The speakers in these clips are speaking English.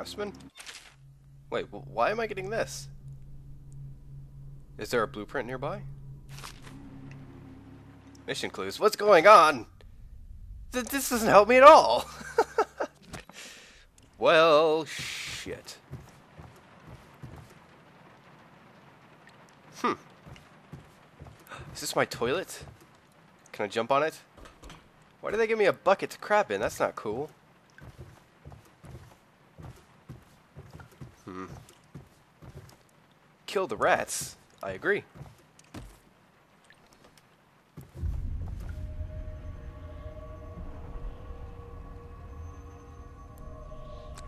Craftsman? Wait, why am I getting this? Is there a blueprint nearby? Mission clues. What's going on? Th this doesn't help me at all. well, shit. Hmm. Is this my toilet? Can I jump on it? Why did they give me a bucket to crap in? That's not cool. Hmm. Kill the rats. I agree.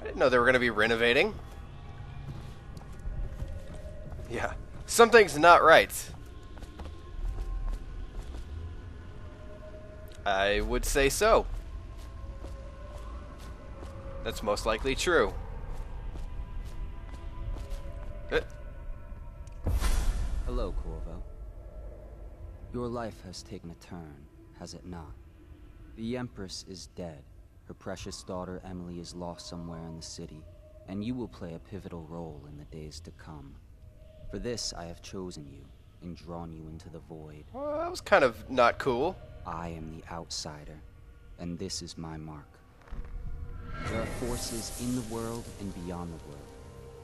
I didn't know they were going to be renovating. Yeah. Something's not right. I would say so. That's most likely true. Your life has taken a turn, has it not? The Empress is dead. Her precious daughter Emily is lost somewhere in the city, and you will play a pivotal role in the days to come. For this, I have chosen you and drawn you into the void. Well, that was kind of not cool. I am the outsider, and this is my mark. There are forces in the world and beyond the world,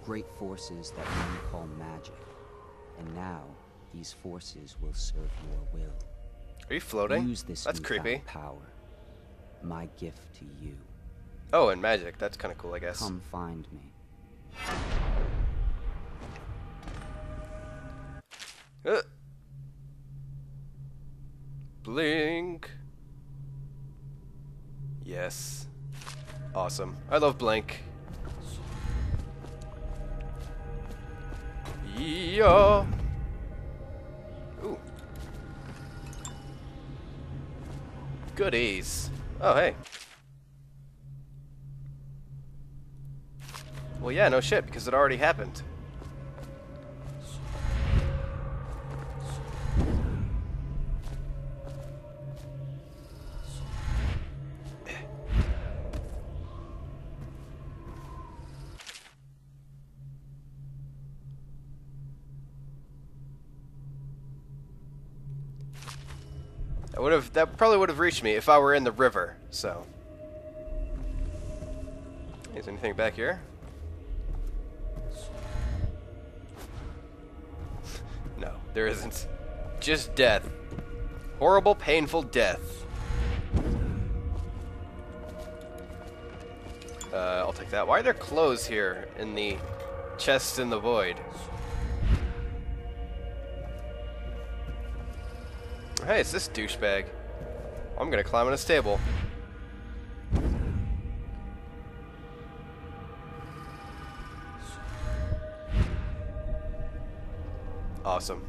great forces that men call magic. And now, these forces will serve your will. Are you floating? Use this That's creepy. power. My gift to you. Oh, and magic. That's kind of cool, I guess. Come find me. Uh. Blink. Yes. Awesome. I love Blink. Yeah. Goodies. Oh, hey. Well, yeah, no shit, because it already happened. That would have that probably would have reached me if I were in the river. So, is anything back here? no, there isn't. Just death. Horrible, painful death. Uh, I'll take that. Why are there clothes here in the chest in the void? Hey, it's this douchebag. I'm gonna climb on his table. Awesome.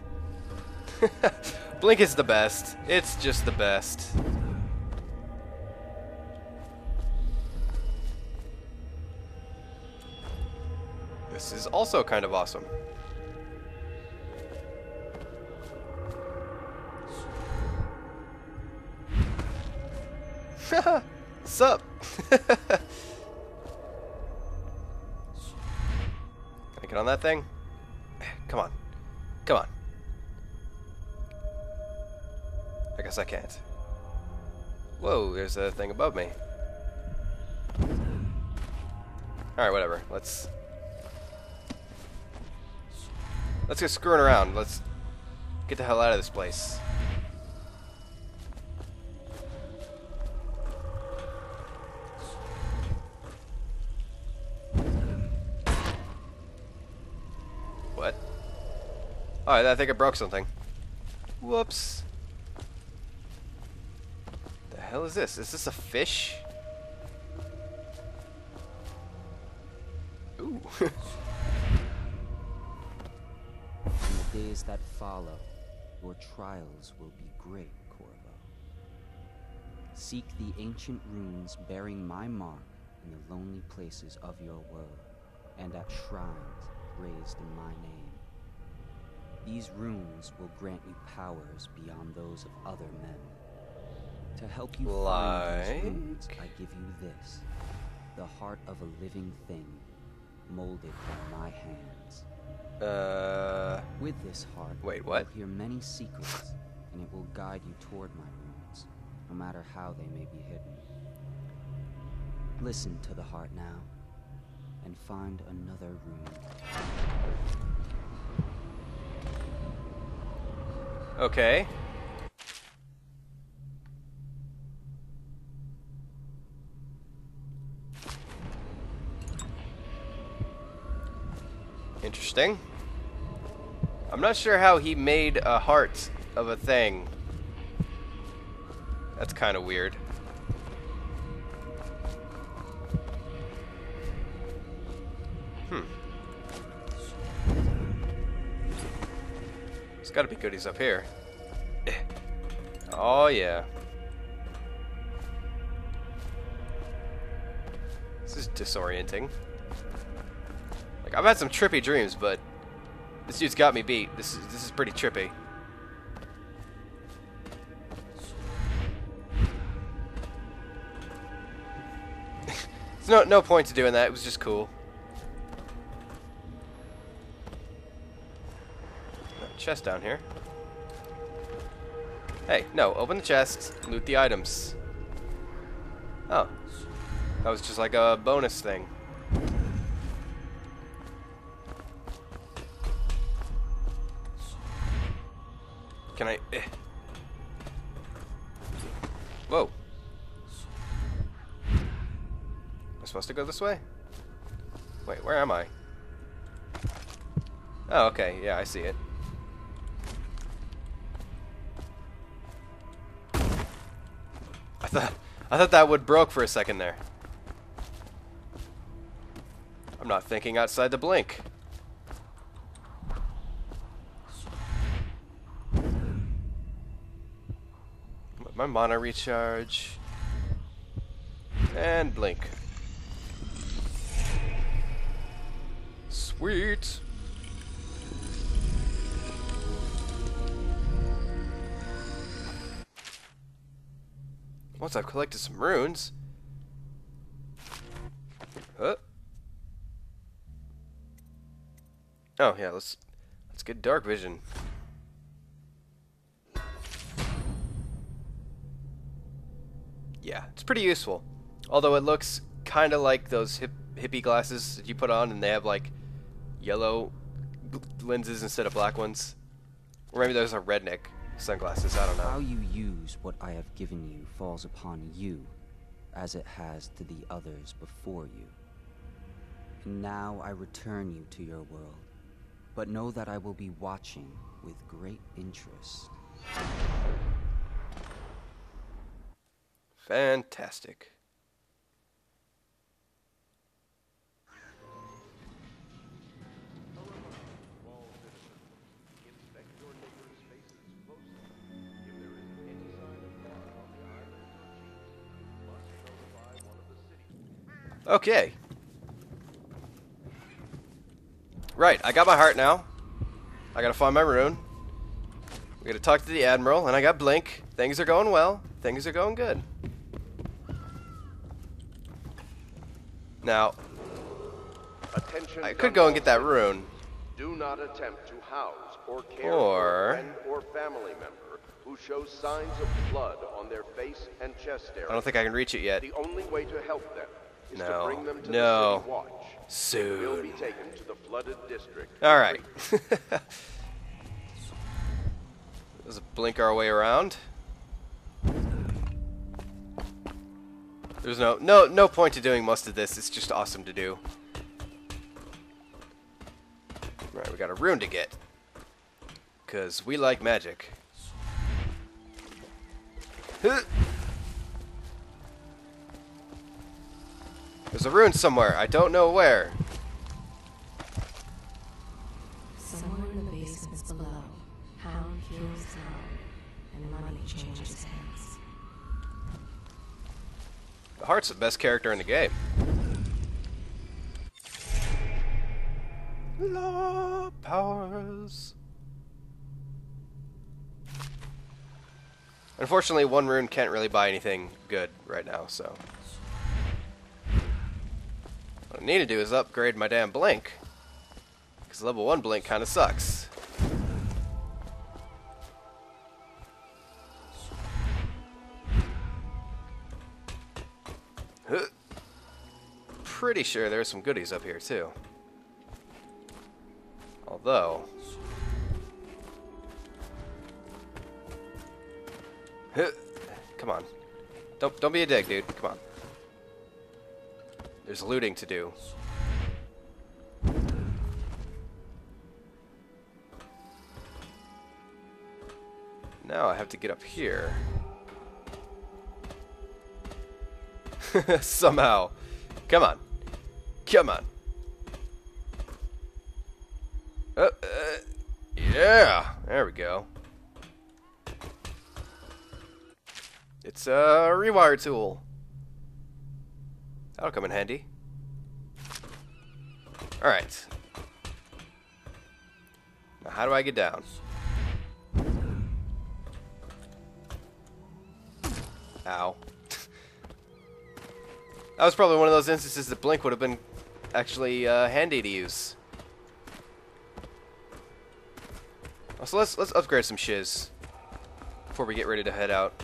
Blink is the best. It's just the best. This is also kind of awesome. Sup? Can I get on that thing? Come on. Come on. I guess I can't. Whoa, there's a thing above me. Alright, whatever. Let's... Let's get screwing around. Let's get the hell out of this place. Oh, I think I broke something. Whoops. The hell is this? Is this a fish? Ooh. In the days that follow, your trials will be great, Corvo. Seek the ancient runes bearing my mark in the lonely places of your world, and at shrines raised in my name. These runes will grant you powers beyond those of other men. To help you find these runes, I give you this, the heart of a living thing, molded by my hands. Uh, With this heart, Wait, what? you'll hear many secrets, and it will guide you toward my runes, no matter how they may be hidden. Listen to the heart now, and find another rune. Okay. Interesting. I'm not sure how he made a heart of a thing. That's kind of weird. There's got to be goodies up here. Oh, yeah. This is disorienting. Like, I've had some trippy dreams, but this dude's got me beat. This is, this is pretty trippy. There's no, no point to doing that. It was just cool. Chest down here. Hey, no, open the chest, loot the items. Oh. That was just like a bonus thing. Can I... Eh. Whoa. Am I supposed to go this way? Wait, where am I? Oh, okay. Yeah, I see it. Thought I thought that would broke for a second there. I'm not thinking outside the blink. My mana recharge. And blink. Sweet. Once I've collected some runes. Huh? Oh yeah, let's let's get dark vision. Yeah, it's pretty useful. Although it looks kind of like those hip, hippie glasses that you put on, and they have like yellow lenses instead of black ones. Or maybe those are redneck sunglasses. I don't know. How you use what I have given you falls upon you, as it has to the others before you. And now I return you to your world, but know that I will be watching with great interest. Fantastic. Okay. Right, I got my heart now. I gotta find my rune. We gotta talk to the Admiral, and I got Blink. Things are going well. Things are going good. Now, Attention I could go and get that rune. Do not attempt to house or care Or- for a friend or family member who shows signs of blood on their face and chest area. I don't think I can reach it yet. The only way to help them No. to bring them to No. the city watch. Will be Soon. taken to the flooded district. All right. Let's blink our way around. There's no no no point to doing most of this. It's just awesome to do. All right, we got a rune to get. Cause we like magic. Huh. There's a rune somewhere. I don't know where. Somewhere in the basements below, Hound kills Hound, and money changes hands. The Heart's the best character in the game. Law powers. Unfortunately, one rune can't really buy anything good right now, so. What I need to do is upgrade my damn blink. Because level 1 blink kind of sucks. Pretty sure there's some goodies up here too. Although... Come on. Don't don't be a dick, dude. Come on. There's looting to do. Now I have to get up here. Somehow. Come on. Come on. Uh, uh, yeah. There we go. It's a rewire tool. That'll come in handy. Alright. Now how do I get down? Ow. that was probably one of those instances that Blink would have been actually uh, handy to use. So let's let's upgrade some shiz before we get ready to head out.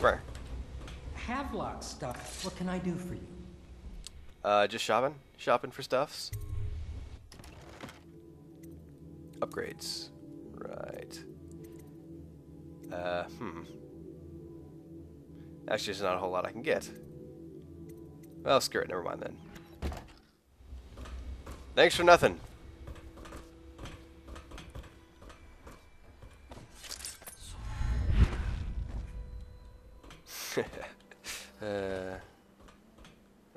Here. Havelock stuff. What can I do for you? Uh, just shopping? Shopping for stuffs? Upgrades. Right. Uh, hmm. Actually, there's not a whole lot I can get. Well, screw it. Never mind then. Thanks for nothing. uh,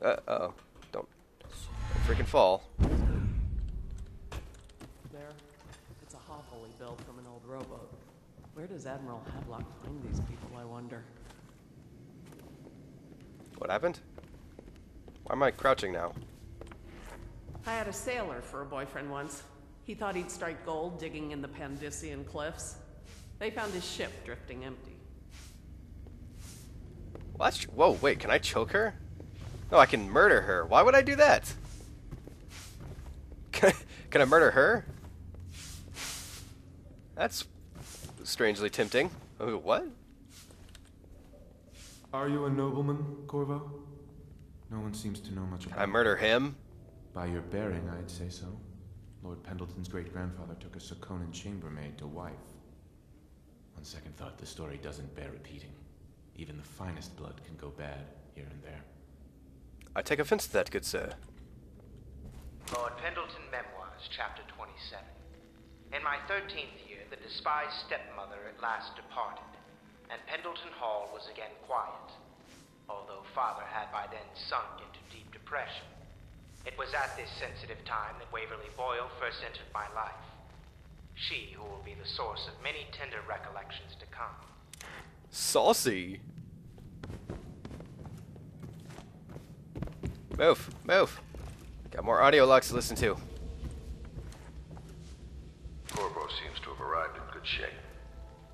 uh oh. Don't, don't freaking fall. There. It's a hovel he built from an old rowboat. Where does Admiral Havelock find these people, I wonder? What happened? Why am I crouching now? I had a sailor for a boyfriend once. He thought he'd strike gold digging in the Pandyssian cliffs. They found his ship drifting empty. What? Whoa, wait, can I choke her? No, I can murder her. Why would I do that? Can I, can I murder her? That's strangely tempting. Oh, what? Are you a nobleman, Corvo? No one seems to know much Can about I murder him? By your bearing, I'd say so. Lord Pendleton's great-grandfather took a Serkonan chambermaid to wife. On second thought, the story doesn't bear repeating. Even the finest blood can go bad here and there. I take offense to that, good sir. Lord Pendleton Memoirs, Chapter 27. In my 13th year, the despised stepmother at last departed, and Pendleton Hall was again quiet, although father had by then sunk into deep depression. It was at this sensitive time that Waverly Boyle first entered my life. She who will be the source of many tender recollections to come. Saucy. Move, move. Got more audio logs to listen to. Corvo seems to have arrived in good shape.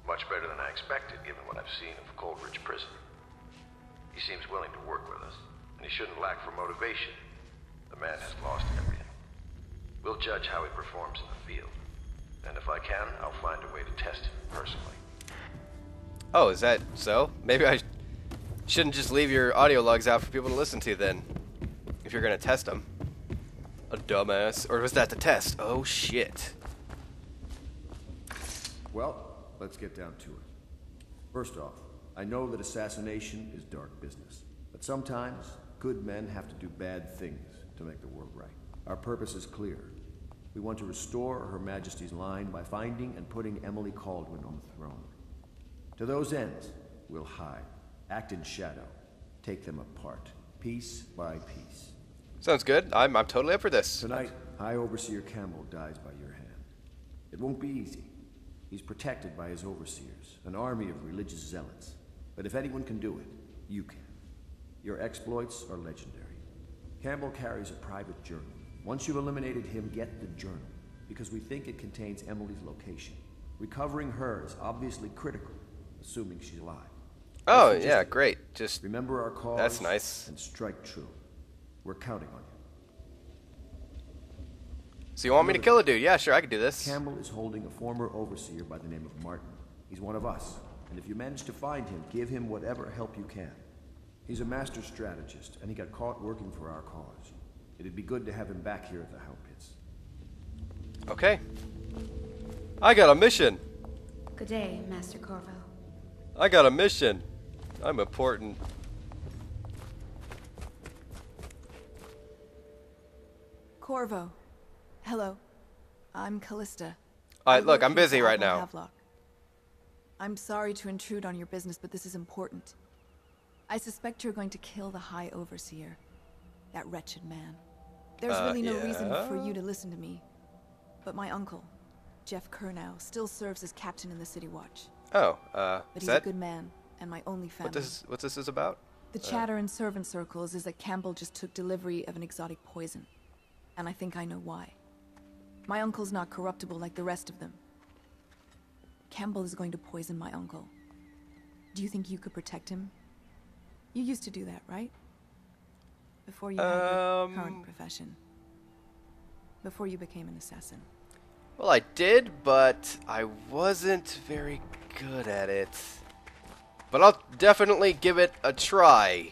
Much better than I expected, given what I've seen of Coldridge Prison. He seems willing to work with us, and he shouldn't lack for motivation. The man has lost everything. We'll judge how he performs in the field. And if I can, I'll find a way to test him personally. Oh, is that so? Maybe I sh- shouldn't just leave your audio logs out for people to listen to then. If you're gonna test them. A dumbass. Or was that the test? Oh shit. Well, let's get down to it. First off, I know that assassination is dark business, but sometimes good men have to do bad things to make the world right. Our purpose is clear. We want to restore Her Majesty's line by finding and putting Emily Kaldwin on the throne. To those ends, we'll hide, act in shadow, take them apart, piece by piece. Sounds good. I'm, I'm totally up for this. Tonight, High Overseer Campbell dies by your hand. It won't be easy. He's protected by his overseers, an army of religious zealots. But if anyone can do it, you can. Your exploits are legendary. Campbell carries a private journal. Once you've eliminated him, get the journal, because we think it contains Emily's location. Recovering her is obviously critical, assuming she's alive. Oh Listen, yeah, great. Just Remember our call. That's nice. And strike true. We're counting on you. so you want me to kill a dude? Yeah, sure, I can do this. Campbell is holding a former overseer by the name of Martin. He's one of us, and if you manage to find him, give him whatever help you can. He's a master strategist, and he got caught working for our cause. It'd be good to have him back here at the Hound Pits. Okay. I got a mission. Good day, Master Corvo. I got a mission. I'm important. Corvo. Hello. I'm Callista. All right, look, I'm busy right now. Havelock. I'm sorry to intrude on your business, but this is important. I suspect you're going to kill the High Overseer. That wretched man. There's Uh, really no reason for you to listen to me. But my uncle, Geoff Curnow, still serves as captain in the City Watch. Oh, uh, But he's that a good man, and my only family. what this what this is about? The Uh, chatter in servant circles is that Campbell just took delivery of an exotic poison. And I think I know why. My uncle's not corruptible like the rest of them. Campbell is going to poison my uncle. Do you think you could protect him? You used to do that, right? Before you had your Um, current profession. Before you became an assassin. Well, I did, but I wasn't very good at it. But I'll definitely give it a try.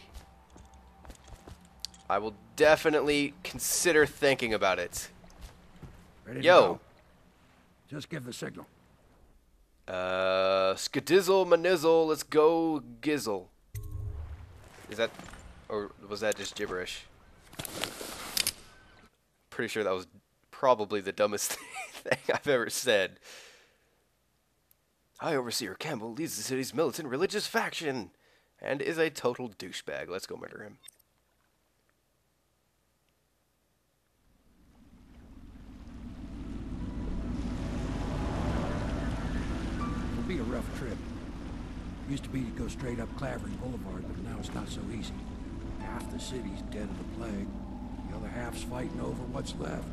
I will definitely consider thinking about it. Ready Yo. go? Just give the signal. Uh, skadizzle manizzle, let's go gizzle. Is that, or was that just gibberish? Pretty sure that was probably the dumbest thing I've ever said. High Overseer Campbell leads the city's militant religious faction and is a total douchebag. Let's go murder him. It'll be a rough trip. Used to be to go straight up Clavering Boulevard, but now it's not so easy. Half the city's dead of the plague. The other half's fighting over what's left.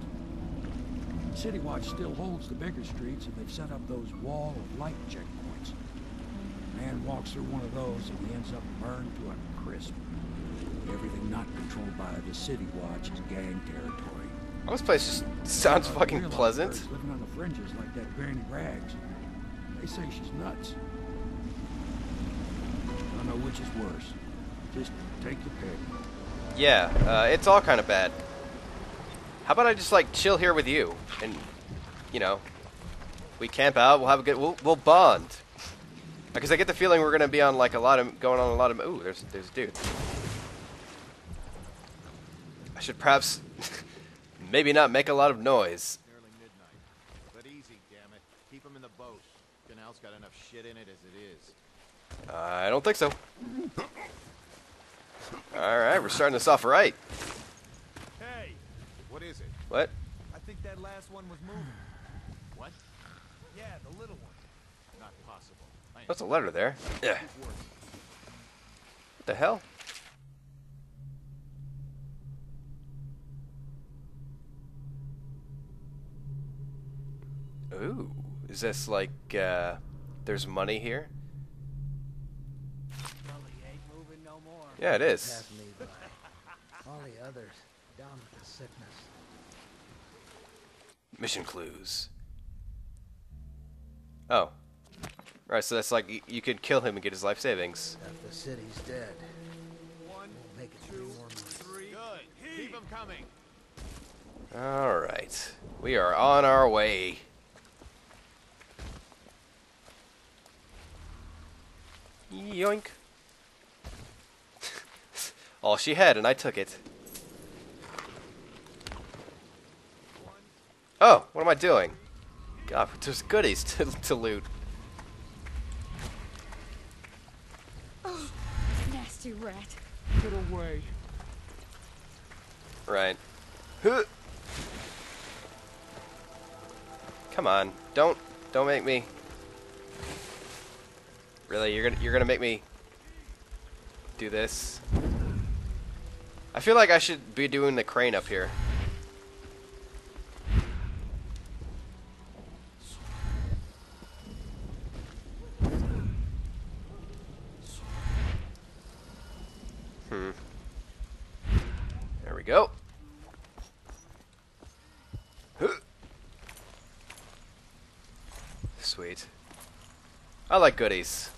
City Watch still holds the bigger streets, and they've set up those wall of light checkpoints. A Man walks through one of those, and he ends up burned to a crisp. Everything not controlled by the City Watch is gang territory. This place just sounds Uh, fucking pleasant. Living on the fringes like that Granny Rags. They say she's nuts. I don't know which is worse. Just take your pick. Yeah, uh, it's all kind of bad. How about I just like chill here with you, and you know, we camp out. We'll have a good. We'll, we'll bond. Because I get the feeling we're gonna be on like a lot of going on a lot of. Ooh, there's there's a dude. I should perhaps maybe not make a lot of noise. Nearly midnight. But easy, damn it. Keep him in the boat. Canal's got enough shit in it as it is. I don't think so. All right, we're starting this off right. Hey! What is it? What? I think that last one was moving. What? Yeah, the little one. Not possible. I What's a letter there? Yeah. What the hell? Ooh, is this like, uh, there's money here? Yeah, it is. Pass me by. All the others down with the sickness. Mission clues. Oh. Right, so that's like, y- you could kill him and get his life savings. If the city's dead, One, we'll make it two, three more three. Good. Keep him coming. Alright. We are on our way. Yoink. All she had, and I took it. Oh, what am I doing? God, there's goodies to, to loot. Oh, nasty rat. Get away. Right. Huh. Come on, don't don't make me. Really, you're gonna you're gonna make me do this? I feel like I should be doing the crane up here. we go. I like goodies.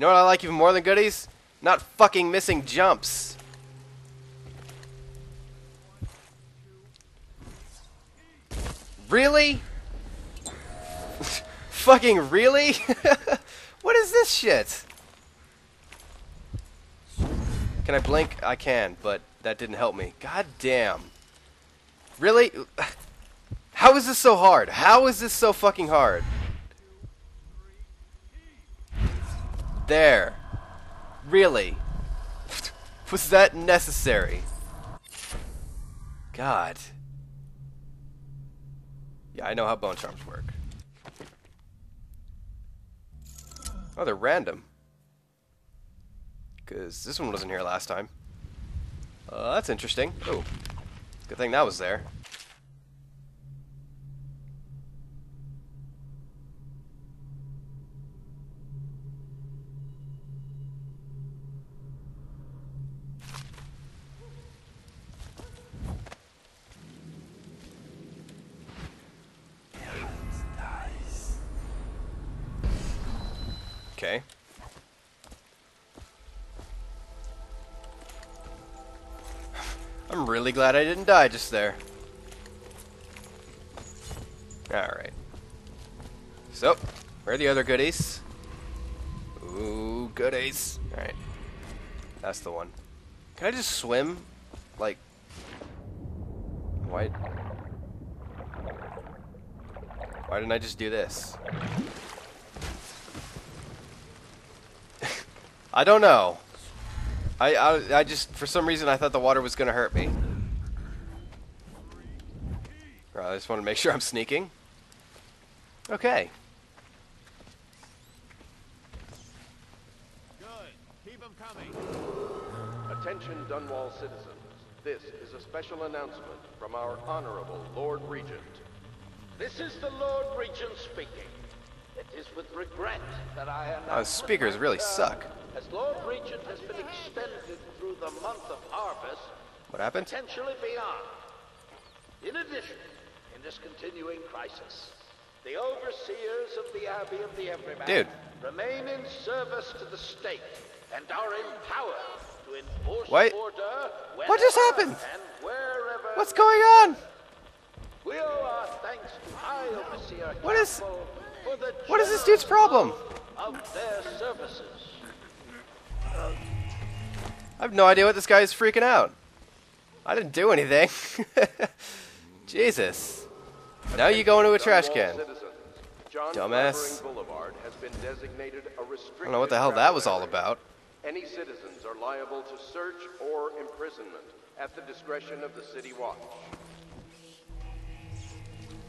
You know what I like even more than goodies? Not fucking missing jumps. Really? fucking really? what is this shit? Can I blink? I can, but that didn't help me. God damn. Really? How is this so hard? How is this so fucking hard? There. Really? Was that necessary? God. Yeah, I know how bone charms work. Oh, they're random. Because this one wasn't here last time. Uh, that's interesting. Oh, good thing that was there. Glad I didn't die just there. Alright. So, where are the other goodies? Ooh, goodies. Alright. That's the one. Can I just swim? Like... Why... Why didn't I just do this? I don't know. I, I, I just, for some reason, I thought the water was going to hurt me. Right, I just want to make sure I'm sneaking. Okay. Good. Keep them coming. Attention, Dunwall citizens. This is a special announcement from our Honorable Lord Regent. This is the Lord Regent speaking. It is with regret that I announce Oh, speakers really uh, suck. as Lord Regent has been extended through the month of harvest, What happened? potentially beyond. In addition, in this continuing crisis, the overseers of the Abbey of the Everyman Dude. remain in service to the state and are empowered to enforce What? order What just happened? What's going on? we owe our thanks to High Overseer what is, what is this dude's problem? of their services. I have no idea what this guy is freaking out. I didn't do anything. Jesus. Now you go into a trash can. Dumbass. Has been designated I don't know what the hell that was all about. Any citizens are liable to search or imprisonment at the discretion of the City Watch.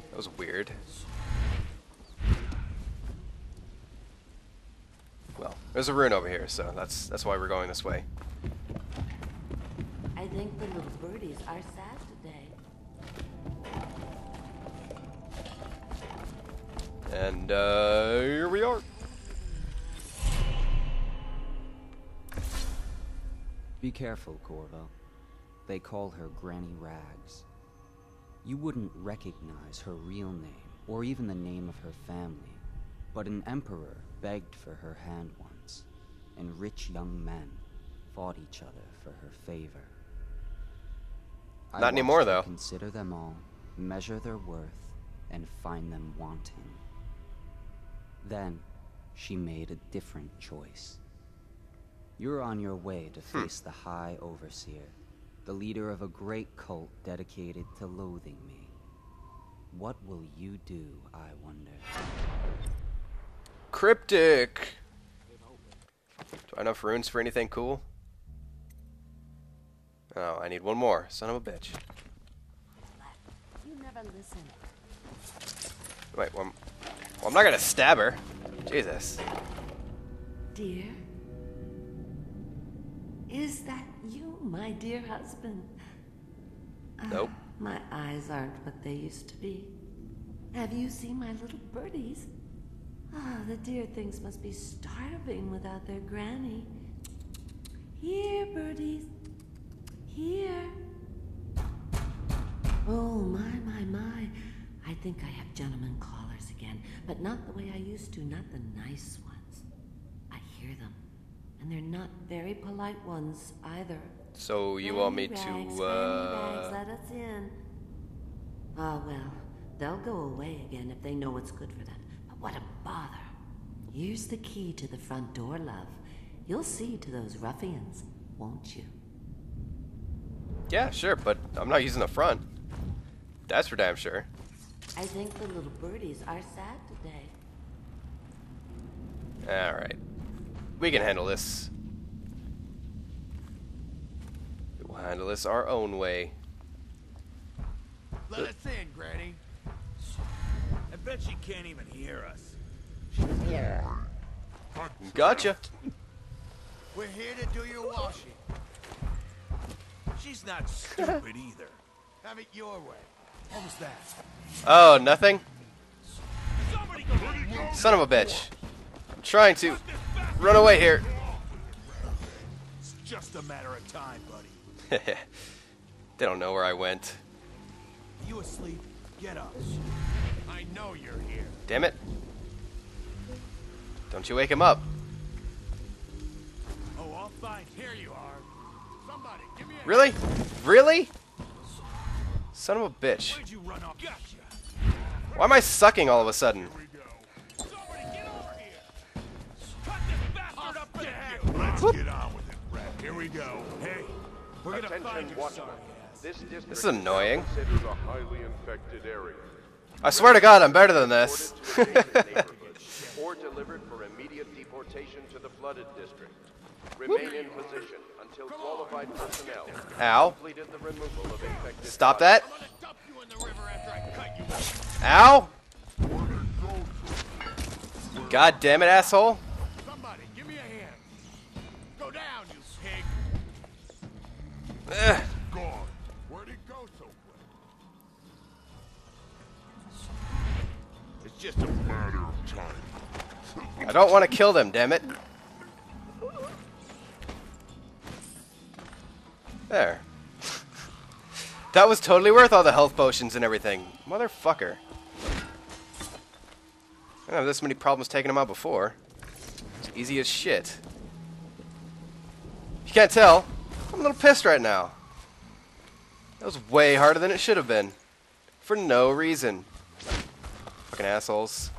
That was weird. Well, there's a rune over here, so that's that's why we're going this way. I think the little birdies are sad today. And uh, here we are. Be careful, Corvo. They call her Granny Rags. You wouldn't recognize her real name, or even the name of her family, but an emperor begged for her hand once, and rich young men fought each other for her favor. I Not anymore, though. Consider them all, measure their worth, and find them wanting. Then, she made a different choice. You're on your way to Hmm. face the High Overseer, the leader of a great cult dedicated to loathing me. What will you do, I wonder? Cryptic. Do I have enough runes for anything cool? Oh, I need one more. Son of a bitch. You never listen. Wait, well, I'm, well, I'm not gonna stab her. Jesus. Dear? Is that you, my dear husband? Ah, Nope. My eyes aren't what they used to be. Have you seen my little birdies? Oh, the dear things must be starving without their granny. Here, birdies. Here. Oh, my, my, my. I think I have gentlemen callers again, but not the way I used to, not the nice ones. I hear them, and they're not very polite ones either. So you want me Rags, to, rags, uh... let us in. Oh, well, they'll go away again if they know what's good for them. But what a bother. Here's the key to the front door, love. You'll see to those ruffians, won't you? Yeah, sure, but I'm not using the front. That's for damn sure. I think the little birdies are sad today. Alright. We can handle this. We'll handle this our own way. Let us in, Granny. I bet she can't even hear us. She's here. Gotcha. We're here to do your washing. She's not stupid either. Have it your way. What was that? Oh, nothing? Son of a bitch. I'm trying to run away here. It's just a matter of time, buddy. they don't know where I went. You asleep? Get up. I know you're here. Damn it. Don't you wake him up. Oh, all fine. Here you are. Somebody, give me a Really? Really? Son of a bitch. Where'd you run off? Gotcha. Why am I sucking all of a sudden? Let's get on with it, Rat. Here we go. Hey, we're gonna find Attention, your Watchmen. sorry ass. This This is annoying. now considered a highly infected area. I swear to God, I'm better than this. or delivered for immediate deportation to the flooded district. Remain in position until qualified personnel Ow. the removal of Stop that. Ow! God damn it, asshole. Somebody, give me a hand. Go down, you pig. Ugh. Where'd he go so quick? It's just a matter of time. I don't want to kill them, damn it. There. that was totally worth all the health potions and everything. Motherfucker. I don't have this many problems taking them out before. It's easy as shit. You can't tell, I'm a little pissed right now. That was way harder than it should have been. For no reason. Fucking assholes.